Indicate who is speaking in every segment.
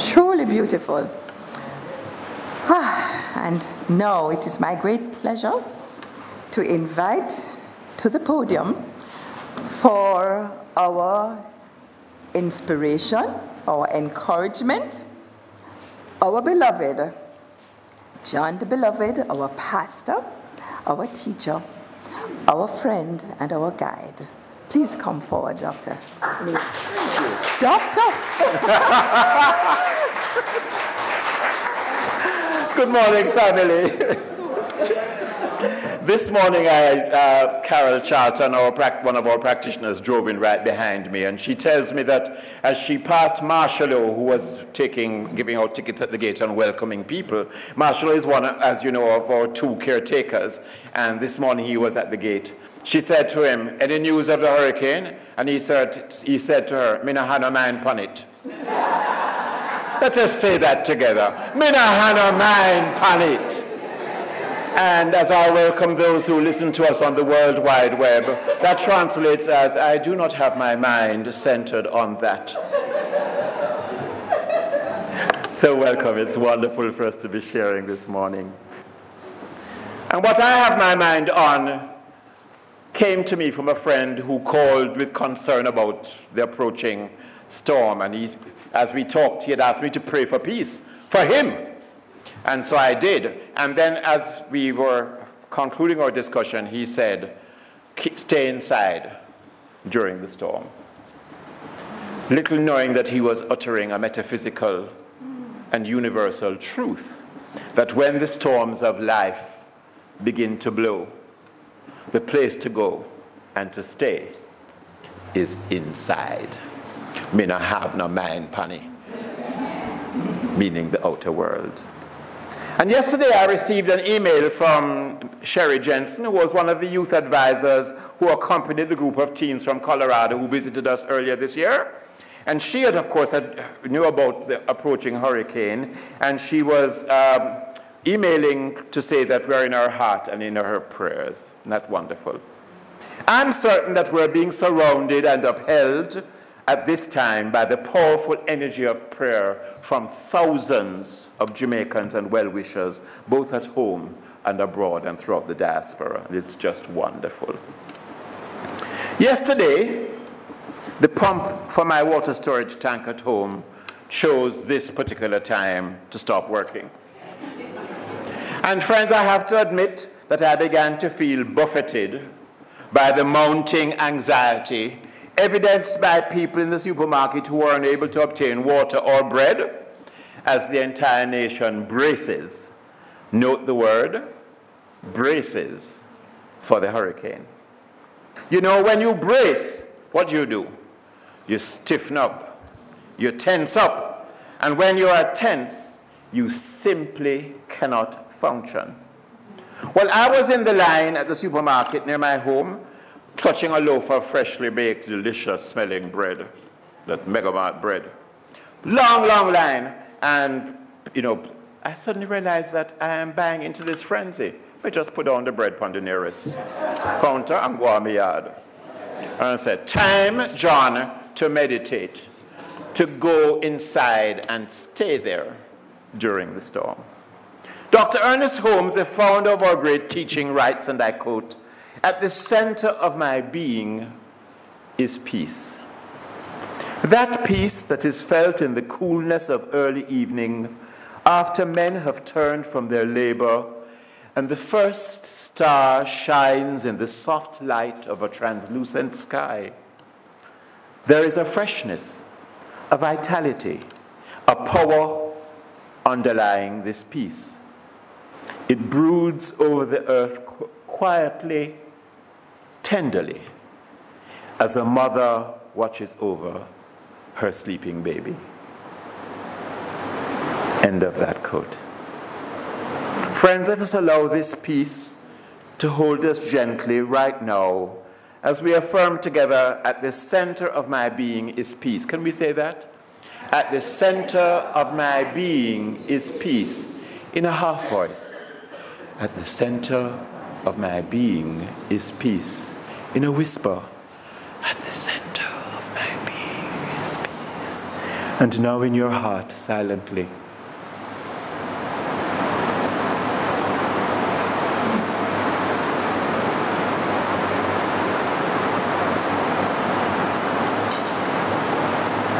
Speaker 1: Truly beautiful. Ah, and now it is my great pleasure to invite to the podium for our inspiration, our encouragement, our beloved, John the Beloved, our pastor, our teacher, our friend, and our guide. Please come forward, Doctor. Doctor!
Speaker 2: Good morning, family. this morning, I, uh, Carol Charlton, our one of our practitioners, drove in right behind me, and she tells me that as she passed Marshall, who was taking, giving out tickets at the gate and welcoming people, Marshall is one, as you know, of our two caretakers, and this morning he was at the gate. She said to him, Any news of the hurricane? And he said, he said to her, Mina hana mind pan it. Let us say that together. Mina hana mind pan it. And as I welcome those who listen to us on the World Wide Web, that translates as I do not have my mind centered on that. so, welcome. It's wonderful for us to be sharing this morning. And what I have my mind on came to me from a friend who called with concern about the approaching storm. And he, as we talked, he had asked me to pray for peace for him. And so I did. And then, as we were concluding our discussion, he said, Stay inside during the storm. Little knowing that he was uttering a metaphysical and universal truth that when the storms of life begin to blow, the place to go and to stay is inside. Me not have no mind, Penny, meaning the outer world. And yesterday I received an email from Sherry Jensen, who was one of the youth advisors who accompanied the group of teens from Colorado who visited us earlier this year. And she had, of course, had, knew about the approaching hurricane, and she was um, emailing to say that we're in her heart and in her prayers. Isn't that wonderful? I'm certain that we're being surrounded and upheld at this time by the powerful energy of prayer from thousands of Jamaicans and well wishers, both at home and abroad and throughout the diaspora. And it's just wonderful. Yesterday, the pump for my water storage tank at home chose this particular time to stop working. And friends, I have to admit that I began to feel buffeted by the mounting anxiety evidenced by people in the supermarket who were unable to obtain water or bread as the entire nation braces. Note the word braces for the hurricane. You know, when you brace, what do you do? You stiffen up, you tense up, and when you are tense, you simply cannot function. Well, I was in the line at the supermarket near my home, clutching a loaf of freshly baked, delicious smelling bread, that Megamart bread. Long, long line. And, you know, I suddenly realized that I am buying into this frenzy. I just put on the bread on the nearest counter and go on my yard. And I said, time, John, to meditate, to go inside and stay there during the storm. Dr. Ernest Holmes, the founder of our great teaching, writes, and I quote, At the center of my being is peace. That peace that is felt in the coolness of early evening after men have turned from their labor and the first star shines in the soft light of a translucent sky. There is a freshness, a vitality, a power underlying this peace. It broods over the earth quietly, tenderly, as a mother watches over her sleeping baby. End of that quote. Friends, let us allow this peace to hold us gently right now as we affirm together at the center of my being is peace. Can we say that? At the center of my being is peace in a half voice. At the center of my being is peace. In a whisper, at the center of my being is peace. And now in your heart, silently,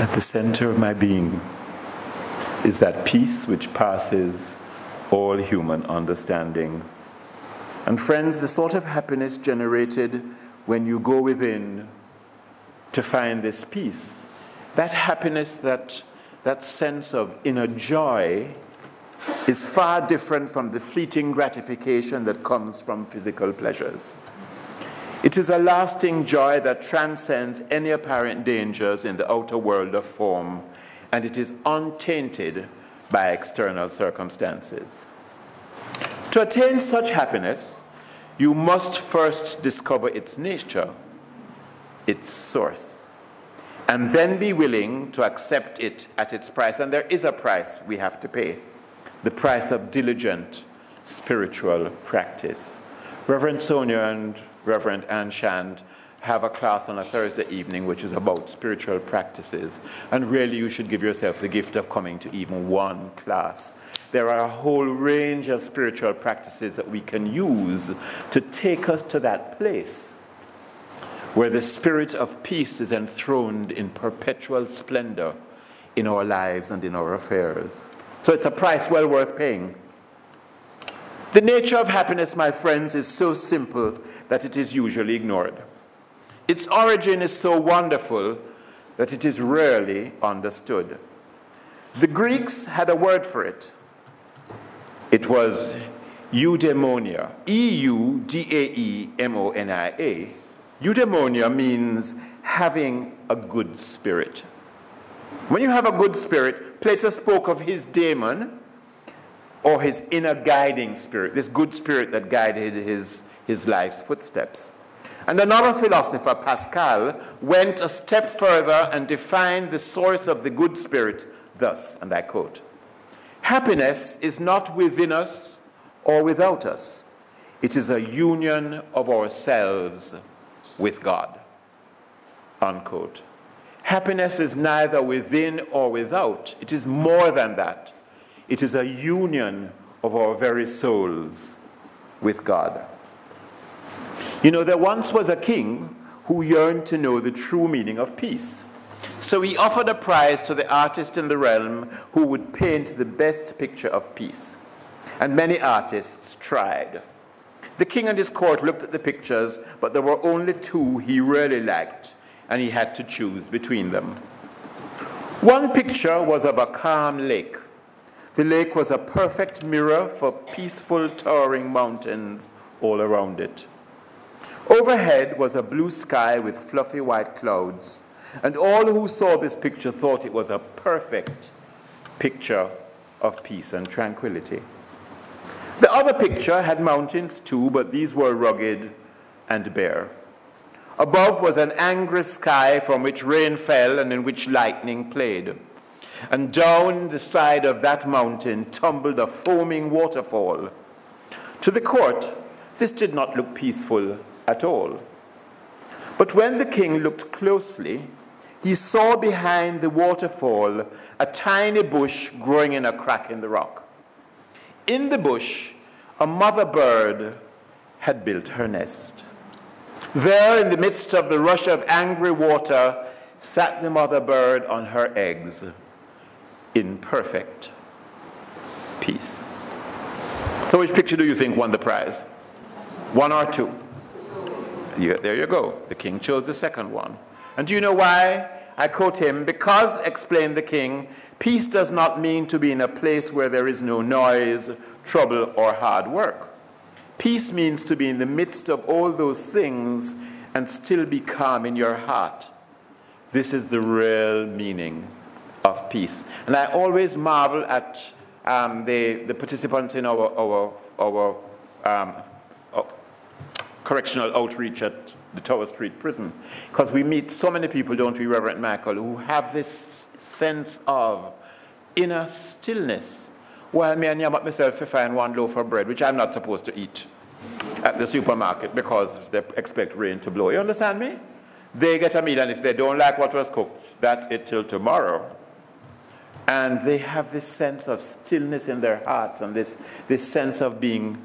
Speaker 2: at the center of my being is that peace which passes all human understanding. And friends, the sort of happiness generated when you go within to find this peace, that happiness, that, that sense of inner joy, is far different from the fleeting gratification that comes from physical pleasures. It is a lasting joy that transcends any apparent dangers in the outer world of form, and it is untainted by external circumstances. To attain such happiness, you must first discover its nature, its source, and then be willing to accept it at its price. And there is a price we have to pay the price of diligent spiritual practice. Reverend Sonia and Reverend Anne Shand have a class on a Thursday evening which is about spiritual practices. And really, you should give yourself the gift of coming to even one class. There are a whole range of spiritual practices that we can use to take us to that place where the spirit of peace is enthroned in perpetual splendor in our lives and in our affairs. So it's a price well worth paying. The nature of happiness, my friends, is so simple that it is usually ignored. Its origin is so wonderful that it is rarely understood. The Greeks had a word for it. It was eudaimonia, E U D A E M O N I A. Eudaimonia means having a good spirit. When you have a good spirit, Plato spoke of his daemon or his inner guiding spirit, this good spirit that guided his his life's footsteps. And another philosopher, Pascal, went a step further and defined the source of the good spirit thus, and I quote Happiness is not within us or without us, it is a union of ourselves with God. Unquote. Happiness is neither within or without, it is more than that. It is a union of our very souls with God. You know, there once was a king who yearned to know the true meaning of peace. So he offered a prize to the artist in the realm who would paint the best picture of peace. And many artists tried. The king and his court looked at the pictures, but there were only two he really liked, and he had to choose between them. One picture was of a calm lake. The lake was a perfect mirror for peaceful, towering mountains all around it. Overhead was a blue sky with fluffy white clouds, and all who saw this picture thought it was a perfect picture of peace and tranquility. The other picture had mountains too, but these were rugged and bare. Above was an angry sky from which rain fell and in which lightning played. And down the side of that mountain tumbled a foaming waterfall. To the court, this did not look peaceful at all. But when the king looked closely, he saw behind the waterfall a tiny bush growing in a crack in the rock. In the bush, a mother bird had built her nest. There, in the midst of the rush of angry water, sat the mother bird on her eggs in perfect peace. So, which picture do you think won the prize? One or two? You, there you go. The king chose the second one. And do you know why? I quote him Because, explained the king, peace does not mean to be in a place where there is no noise, trouble, or hard work. Peace means to be in the midst of all those things and still be calm in your heart. This is the real meaning of peace. And I always marvel at um, the, the participants in our, our, our um, correctional outreach at the Tower Street prison. Because we meet so many people, don't we, Reverend Michael, who have this sense of inner stillness. Well, me and Yamat myself, if I find one loaf of bread, which I'm not supposed to eat at the supermarket because they expect rain to blow. You understand me? They get a meal, and if they don't like what was cooked, that's it till tomorrow. And they have this sense of stillness in their hearts and this, this sense of being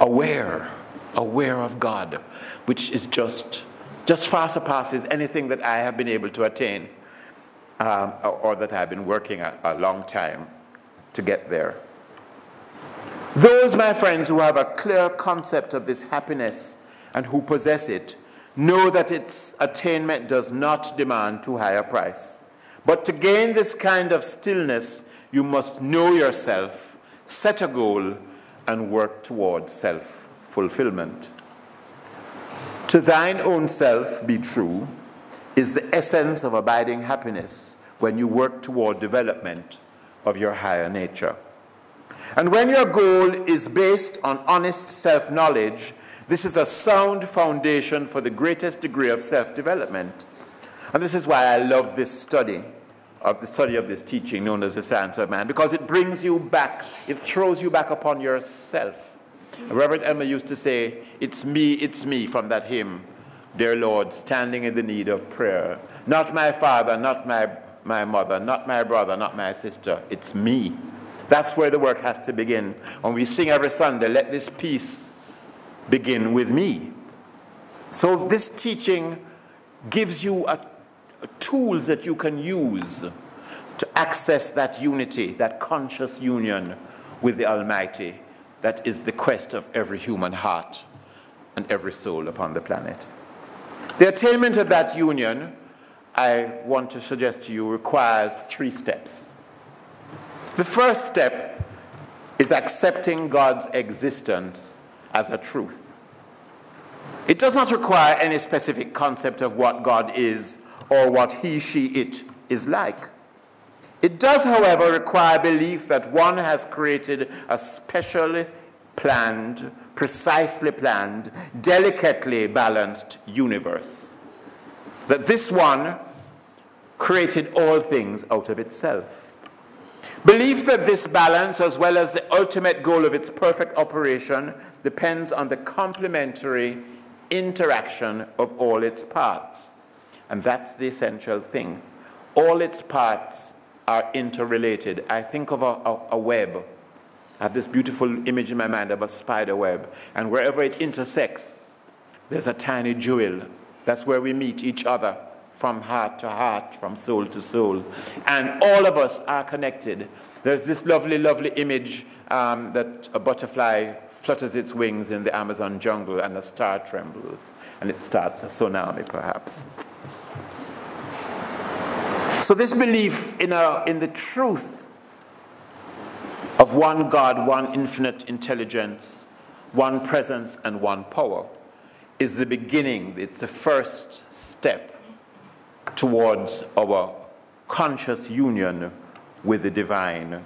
Speaker 2: aware, aware of God, which is just, just far surpasses anything that I have been able to attain um, or, or, that I've been working a, a long time to get there. Those, my friends, who have a clear concept of this happiness and who possess it know that its attainment does not demand too high a price. But to gain this kind of stillness, you must know yourself, set a goal, and work towards self fulfillment. To thine own self be true is the essence of abiding happiness when you work toward development of your higher nature. And when your goal is based on honest self knowledge, this is a sound foundation for the greatest degree of self development. And this is why I love this study of the study of this teaching known as the science of man, because it brings you back, it throws you back upon yourself. Reverend Emma used to say, It's me, it's me, from that hymn, Dear Lord, standing in the need of prayer. Not my father, not my, my mother, not my brother, not my sister, it's me. That's where the work has to begin. When we sing every Sunday, let this peace begin with me. So this teaching gives you a, a tools that you can use to access that unity, that conscious union with the Almighty that is the quest of every human heart and every soul upon the planet. The attainment of that union, I want to suggest to you, requires three steps. The first step is accepting God's existence as a truth. It does not require any specific concept of what God is or what he, she, it is like. It does, however, require belief that one has created a specially planned, precisely planned, delicately balanced universe. That this one created all things out of itself. Belief that this balance, as well as the ultimate goal of its perfect operation, depends on the complementary interaction of all its parts. And that's the essential thing. All its parts are interrelated. I think of a, a, a web. I have this beautiful image in my mind of a spider web. And wherever it intersects, there's a tiny jewel. That's where we meet each other from heart to heart, from soul to soul. And all of us are connected. There's this lovely, lovely image um, that a butterfly flutters its wings in the Amazon jungle and a star trembles, and it starts a tsunami, perhaps. So, this belief in, a, in the truth of one God, one infinite intelligence, one presence, and one power is the beginning, it's the first step towards our conscious union with the divine.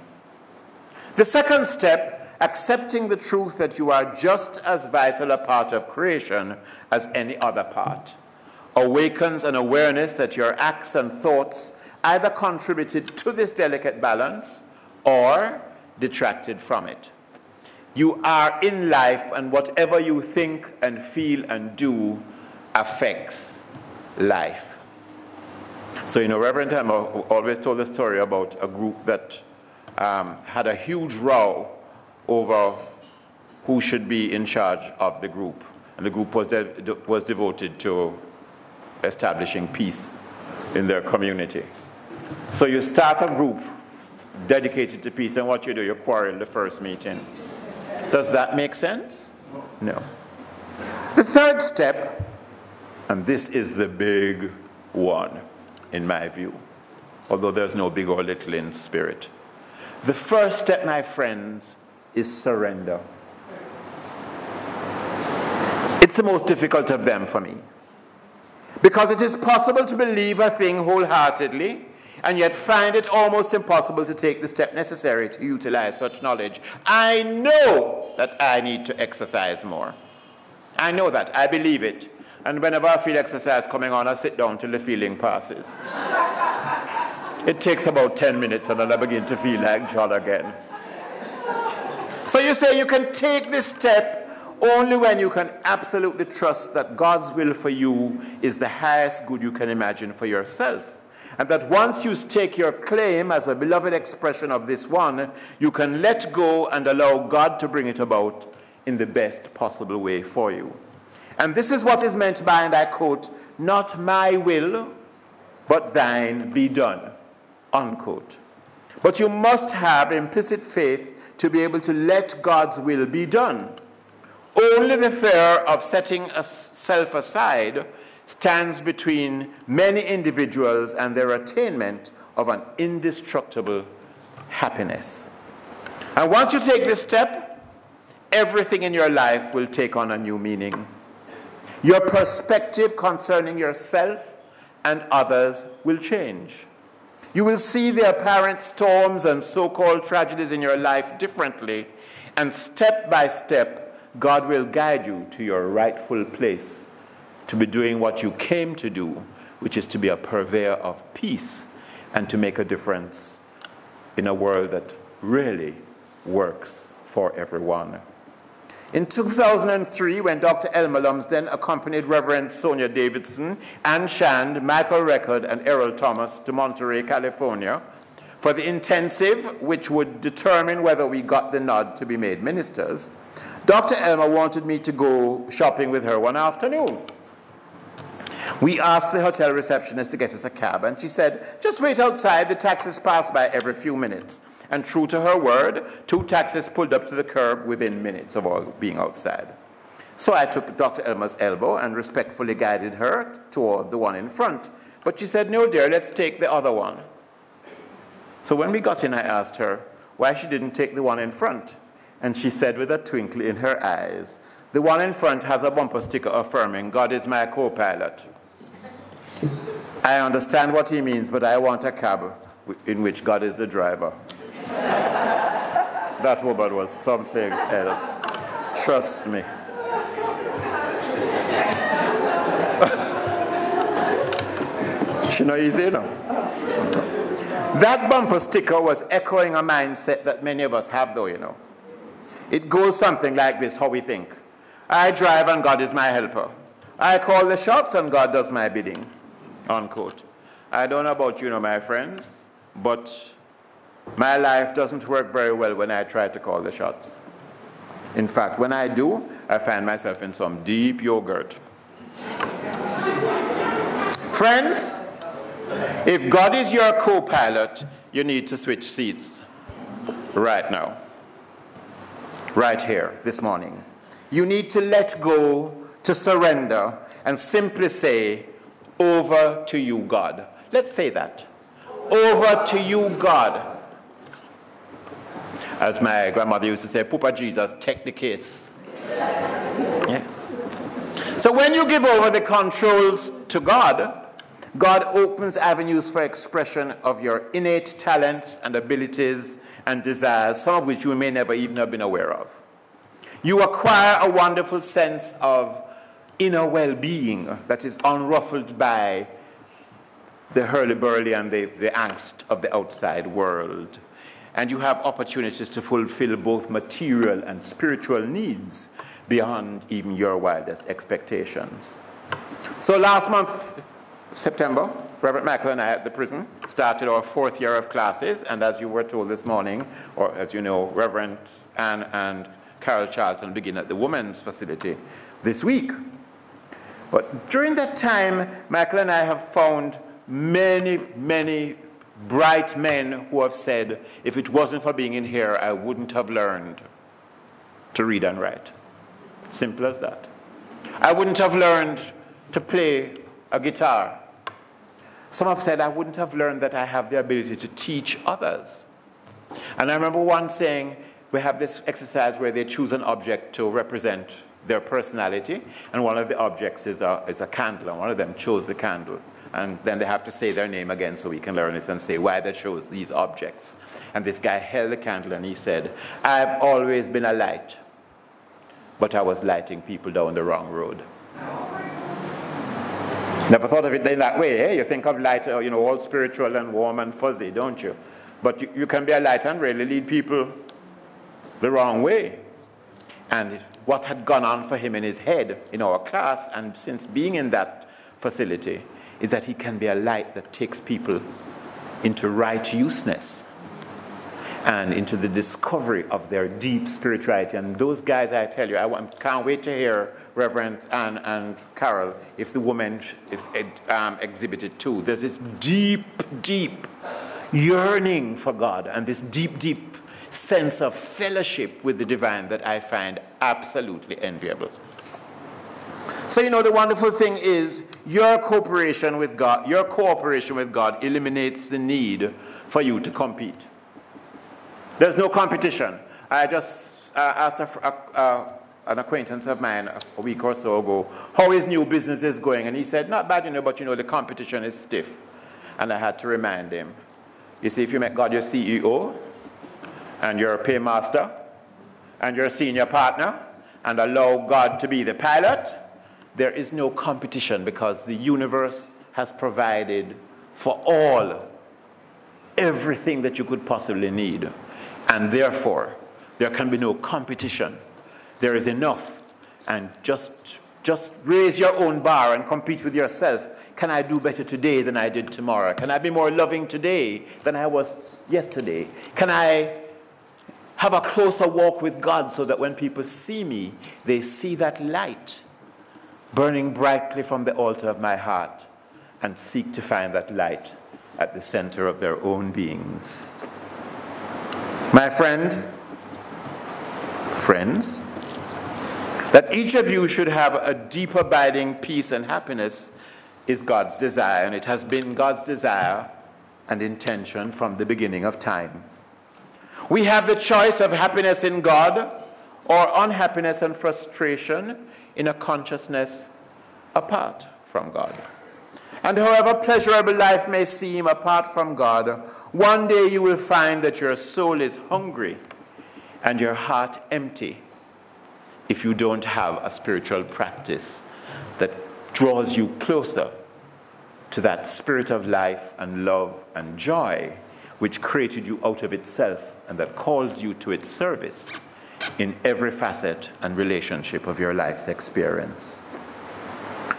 Speaker 2: The second step, accepting the truth that you are just as vital a part of creation as any other part, awakens an awareness that your acts and thoughts either contributed to this delicate balance or detracted from it. You are in life, and whatever you think and feel and do affects life. So, you know, Reverend Emma always told the story about a group that um, had a huge row over who should be in charge of the group. And the group was, de was devoted to establishing peace in their community. So you start a group dedicated to peace, and what you do, you quarrel the first meeting. Does that make sense? No. The third step, and this is the big one in my view, although there's no big or little in spirit. The first step, my friends, is surrender. It's the most difficult of them for me. Because it is possible to believe a thing wholeheartedly and yet find it almost impossible to take the step necessary to utilize such knowledge. I know that I need to exercise more. I know that. I believe it. And whenever I feel exercise coming on, I sit down till the feeling passes. it takes about 10 minutes and then I begin to feel like John again. So you say you can take this step only when you can absolutely trust that God's will for you is the highest good you can imagine for yourself. And that once you stake your claim as a beloved expression of this one, you can let go and allow God to bring it about in the best possible way for you. And this is what is meant by, and I quote, not my will, but thine be done, unquote. But you must have implicit faith to be able to let God's will be done. Only the fear of setting self aside stands between many individuals and their attainment of an indestructible happiness. And once you take this step, everything in your life will take on a new meaning. Your perspective concerning yourself and others will change. You will see the apparent storms and so called tragedies in your life differently, and step by step, God will guide you to your rightful place to be doing what you came to do, which is to be a purveyor of peace and to make a difference in a world that really works for everyone. In 2003, when Dr. Elmer Lumsden accompanied Reverend Sonia Davidson, Ann Shand, Michael Record, and Errol Thomas to Monterey, California, for the intensive, which would determine whether we got the nod to be made ministers, Dr. Elmer wanted me to go shopping with her one afternoon. We asked the hotel receptionist to get us a cab, and she said, Just wait outside, the taxis pass by every few minutes. And true to her word, two taxis pulled up to the curb within minutes of all being outside. So I took Dr. Elmer's elbow and respectfully guided her toward the one in front. But she said, No, dear, let's take the other one. So when we got in, I asked her why she didn't take the one in front. And she said with a twinkle in her eyes, The one in front has a bumper sticker affirming, God is my co pilot. I understand what he means, but I want a cab in which God is the driver. that woman was something else. Trust me. she not easy, know. That bumper sticker was echoing a mindset that many of us have, though, you know. It goes something like this how we think I drive and God is my helper. I call the shots and God does my bidding. Unquote. I don't know about you, know, my friends, but my life doesn't work very well when I try to call the shots. In fact, when I do, I find myself in some deep yogurt. Friends, if God is your co pilot, you need to switch seats right now, right here, this morning. You need to let go, to surrender, and simply say, Over to you, God. Let's say that. Over to you, God. As my grandmother used to say, Papa Jesus, take the case. Yes. So when you give over the controls to God, God opens avenues for expression of your innate talents and abilities and desires, some of which you may never even have been aware of. You acquire a wonderful sense of inner well being that is unruffled by the hurly-burly and the, the angst of the outside world and you have opportunities to fulfill both material and spiritual needs beyond even your wildest expectations. So last month, September, Reverend Michael and I at the prison started our fourth year of classes, and as you were told this morning, or as you know, Reverend Anne and Carol Charlton begin at the women's facility this week. But during that time, Michael and I have found many, many bright men who have said, if it wasn't for being in here, I wouldn't have learned to read and write. Simple as that. I wouldn't have learned to play a guitar. Some have said, I wouldn't have learned that I have the ability to teach others. And I remember one saying, we have this exercise where they choose an object to represent their personality, and one of the objects is a, is a candle, and one of them chose the candle and then they have to say their name again so we can learn it and say why they chose these objects. And this guy held the candle and he said, I've always been a light, but I was lighting people down the wrong road. Never thought of it in that way. Eh? You think of light, uh, you know, all spiritual and warm and fuzzy, don't you? But you, you can be a light and really lead people the wrong way. And what had gone on for him in his head in our class, and since being in that facility, is that he can be a light that takes people into righteousness and into the discovery of their deep spirituality. And those guys, I tell you, I can't wait to hear Reverend Ann and Carol if the woman if, um, exhibited too. There's this deep, deep yearning for God and this deep, deep sense of fellowship with the divine that I find absolutely enviable. So you know the wonderful thing is your cooperation with God, your cooperation with God eliminates the need for you to compete. There's no competition. I just uh, asked a, an acquaintance of mine a week or so ago how his new business is going, and he said, "Not bad, you know, but you know the competition is stiff." And I had to remind him, you see, if you make God your CEO, and you're a paymaster, and you're a senior partner, and allow God to be the pilot, there is no competition because the universe has provided for all everything that you could possibly need. And therefore, there can be no competition. There is enough. And just, just raise your own bar and compete with yourself. Can I do better today than I did tomorrow? Can I be more loving today than I was yesterday? Can I have a closer walk with God so that when people see me, they see that light burning brightly from the altar of my heart and seek to find that light at the center of their own beings. My friend, friends, that each of you should have a deep abiding peace and happiness is God's desire, and it has been God's desire and intention from the beginning of time. We have the choice of happiness in God or unhappiness and frustration in a consciousness apart from God. And however pleasurable life may seem apart from God, one day you will find that your soul is hungry and your heart empty if you don't have a spiritual practice that draws you closer to that spirit of life and love and joy which created you out of itself and that calls you to its service in every facet and relationship of your life's experience.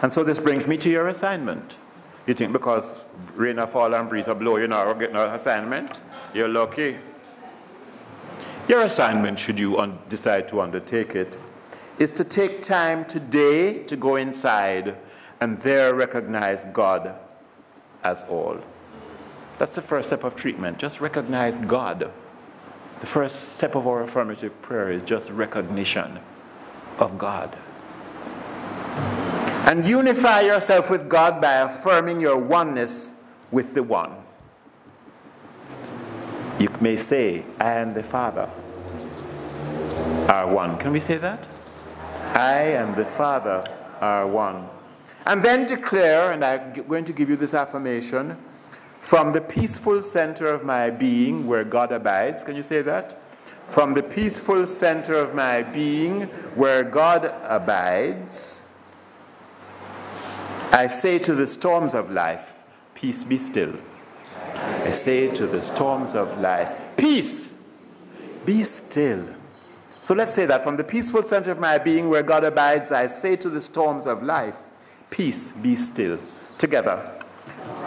Speaker 2: And so this brings me to your assignment. You think because rain or fall and breeze or blow, you're not getting an assignment? You're lucky. Your assignment, should you decide to undertake it, is to take time today to go inside and there recognize God as all. That's the first step of treatment. Just recognize God. The first step of our affirmative prayer is just recognition of God. And unify yourself with God by affirming your oneness with the One. You may say, I and the Father are one. Can we say that? I and the Father are one. And then declare, and I'm going to give you this affirmation from the peaceful center of my being where God abides. Can you say that? From the peaceful center of my being where God abides, I say to the storms of life, Peace be still. I say to the storms of life, Peace be still. So let's say that from the peaceful center of my being where God abides, I say to the storms of life, Peace be still. Together.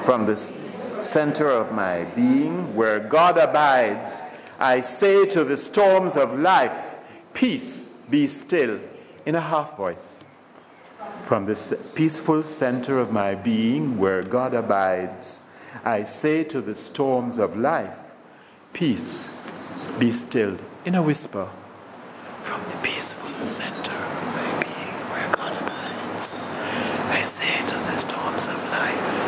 Speaker 2: From this center of my being, where God abides, I say to the storms of life, Peace, be still, in a half voice. From the peaceful center of my being, where God abides, I say to the storms of life, Peace, be still, in a whisper. From the peaceful center of my being, where God abides, I say to the storms of life,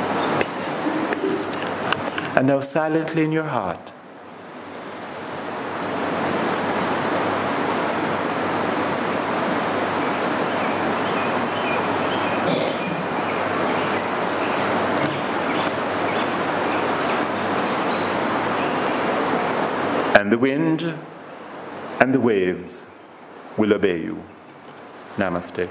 Speaker 2: and now, silently in your heart, and the wind and the waves will obey you. Namaste.